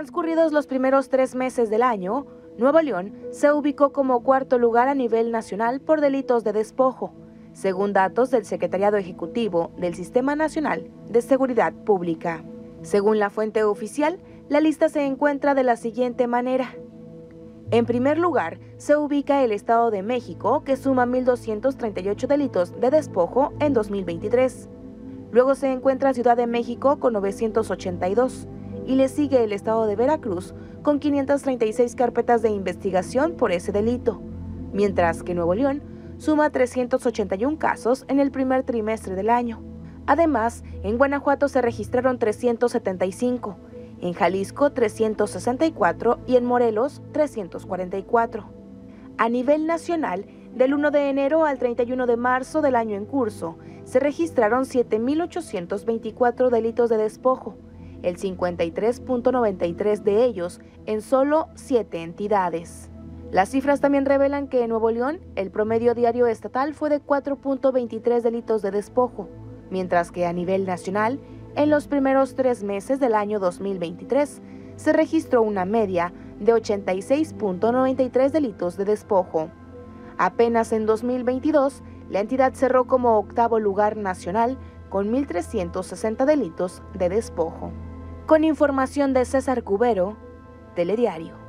Transcurridos los primeros tres meses del año, Nuevo León se ubicó como cuarto lugar a nivel nacional por delitos de despojo, según datos del Secretariado Ejecutivo del Sistema Nacional de Seguridad Pública. Según la fuente oficial, la lista se encuentra de la siguiente manera. En primer lugar, se ubica el Estado de México, que suma 1.238 delitos de despojo en 2023. Luego se encuentra Ciudad de México con 982 y le sigue el Estado de Veracruz con 536 carpetas de investigación por ese delito, mientras que Nuevo León suma 381 casos en el primer trimestre del año. Además, en Guanajuato se registraron 375, en Jalisco 364 y en Morelos 344. A nivel nacional, del 1 de enero al 31 de marzo del año en curso, se registraron 7.824 delitos de despojo, el 53.93 de ellos en solo 7 entidades. Las cifras también revelan que en Nuevo León el promedio diario estatal fue de 4.23 delitos de despojo, mientras que a nivel nacional, en los primeros tres meses del año 2023, se registró una media de 86.93 delitos de despojo. Apenas en 2022, la entidad cerró como octavo lugar nacional con 1.360 delitos de despojo. Con información de César Cubero, Telediario.